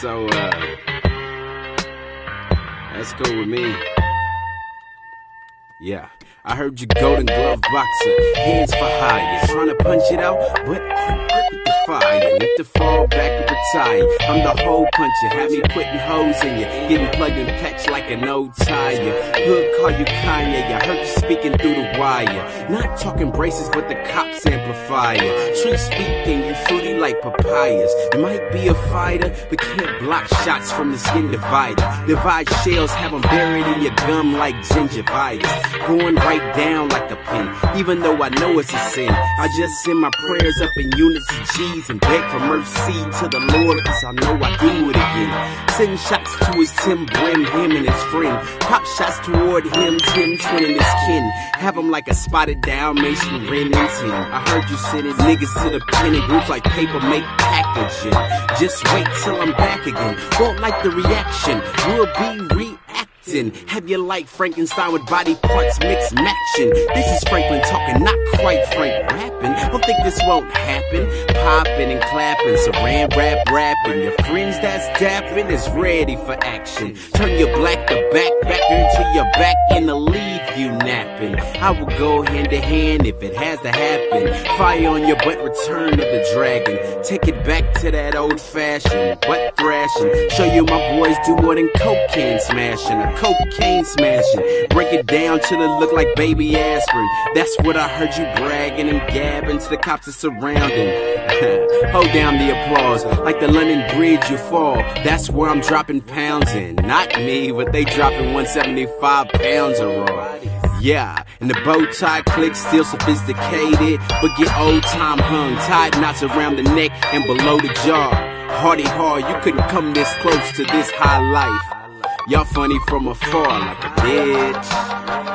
So, uh, that's cool with me. Yeah. I heard you golden glove boxer, hands for hire. Trying to punch it out, but fire. Need to fall back and retire. I'm the hole puncher, have me putting holes in you, getting plugged and patched like an old tire. Hood call you Kanye, I heard you speaking through the wire. Not talking braces, but the cops amplifier. True speaking, you fruity like papayas. You might be a fighter, but can't block shots from the skin divider. Divide shells, have them buried in your gum like gingivitis. Going right down like a pin, even though I know it's a sin. I just send my prayers up in units of G's and beg for mercy to the Lord, cause I know I do it again. Send shots to his Tim Brim, him and his friend. Pop shots toward him, Tim twinning his kin. Have him like a spotted Dalmatian Ren I heard you sending niggas to the pen in groups like paper make packaging. Just wait till I'm back again. Won't like the reaction, we'll be reacting. Have you like Frankenstein with body parts mixed matching? This is Franklin talking, not quite Frank rapping. Don't think this won't happen. Popping and clapping, saran wrap rapping. Your friends that's dapping is ready for action. Turn your black to back, back into your back in the leave you napping. I will go hand to hand if it has to happen. Fire on your butt, return of the dragon. Take it back to that old fashioned butt thrashing. Show you my boys do more than cocaine smashing cocaine smashing. Break it down till it look like baby aspirin. That's what I heard you bragging and gabbing to the cops are surrounding. Hold down the applause like the London Bridge you fall. That's where I'm dropping pounds in. Not me, but they dropping 175 pounds of raw. Yeah, and the bow tie click still sophisticated, but get old time hung, tied knots around the neck and below the jaw. Hardy hard, you couldn't come this close to this high life. Y'all funny from afar like a bitch.